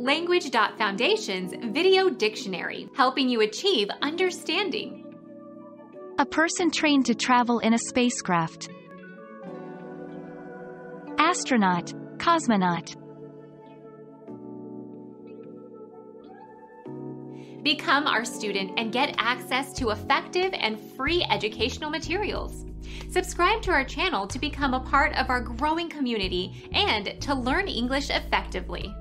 Language.Foundation's Video Dictionary, helping you achieve understanding. A person trained to travel in a spacecraft. Astronaut, cosmonaut. Become our student and get access to effective and free educational materials. Subscribe to our channel to become a part of our growing community and to learn English effectively.